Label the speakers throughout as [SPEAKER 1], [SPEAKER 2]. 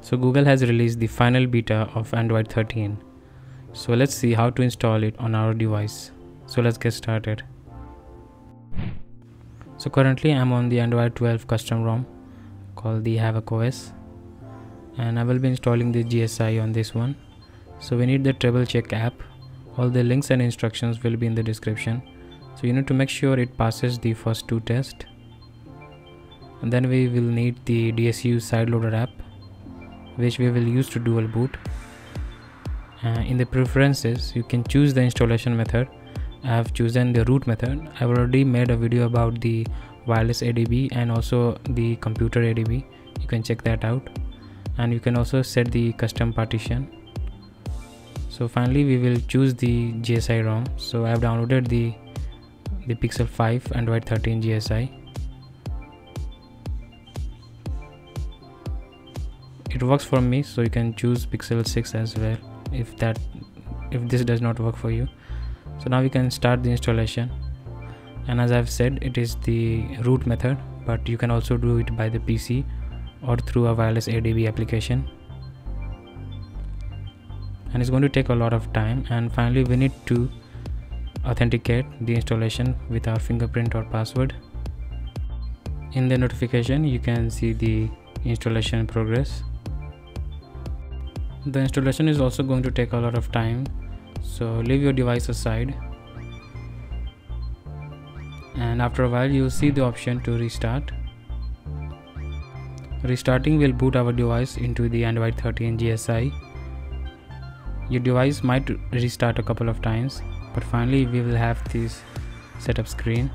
[SPEAKER 1] So Google has released the final beta of Android 13. So let's see how to install it on our device. So let's get started. So currently I'm on the Android 12 custom ROM called the Havoc OS and I will be installing the GSI on this one. So we need the treble check app. All the links and instructions will be in the description. So you need to make sure it passes the first two tests. And then we will need the DSU sideloader app which we will use to dual boot. Uh, in the preferences you can choose the installation method. I have chosen the root method. I've already made a video about the wireless ADB and also the computer ADB you can check that out. And you can also set the custom partition. So finally we will choose the GSI ROM. So I have downloaded the the Pixel 5 Android 13 GSI it works for me so you can choose Pixel 6 as well if that if this does not work for you. So now we can start the installation. And as I've said it is the root method but you can also do it by the PC or through a wireless ADB application. And it's going to take a lot of time. And finally we need to authenticate the installation with our fingerprint or password. In the notification you can see the installation progress the installation is also going to take a lot of time. So leave your device aside. And after a while you'll see the option to restart. Restarting will boot our device into the android 13 gsi your device might restart a couple of times but finally we will have this setup screen.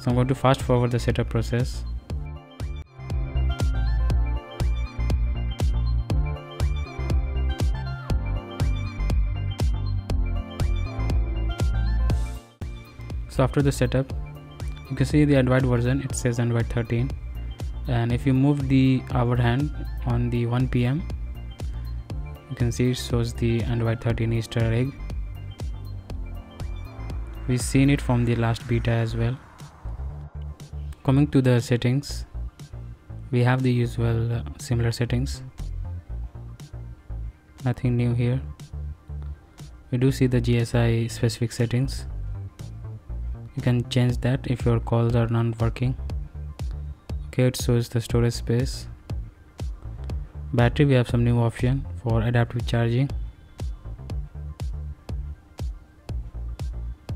[SPEAKER 1] So i'm going to fast forward the setup process so after the setup you can see the android version it says android 13 and if you move the hour hand on the 1 pm you can see it shows the android 13 easter egg. We've seen it from the last beta as well. Coming to the settings we have the usual uh, similar settings. Nothing new here. We do see the gsi specific settings you can change that if your calls are not working. Okay it shows the storage space. Battery we have some new option for adaptive charging.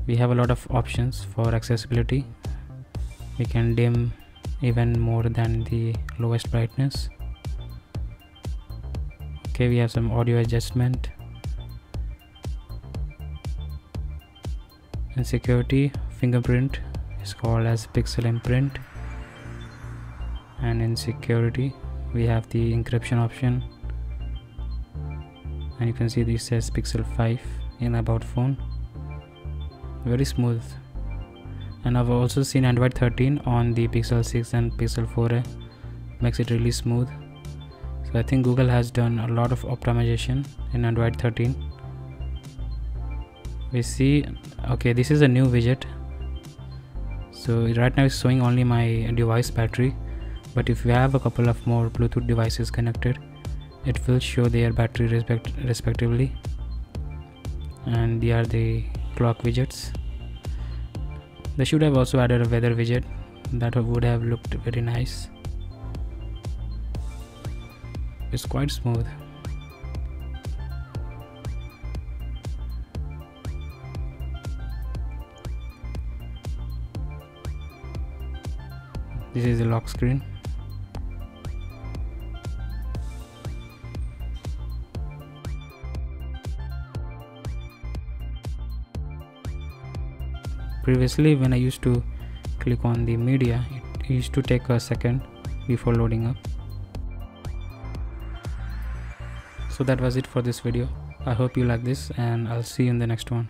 [SPEAKER 1] We have a lot of options for accessibility. We can dim even more than the lowest brightness. Okay we have some audio adjustment. And security fingerprint is called as pixel imprint. And in security we have the encryption option. And you can see this says pixel 5 in about phone. Very smooth. And I've also seen Android 13 on the Pixel 6 and Pixel 4a makes it really smooth. So I think Google has done a lot of optimization in Android 13 we see okay this is a new widget so right now it's showing only my device battery but if you have a couple of more bluetooth devices connected it will show their battery respect respectively. And they are the clock widgets. They should have also added a weather widget that would have looked very nice. It's quite smooth this is the lock screen. Previously when I used to click on the media it used to take a second before loading up. So that was it for this video. I hope you like this and I'll see you in the next one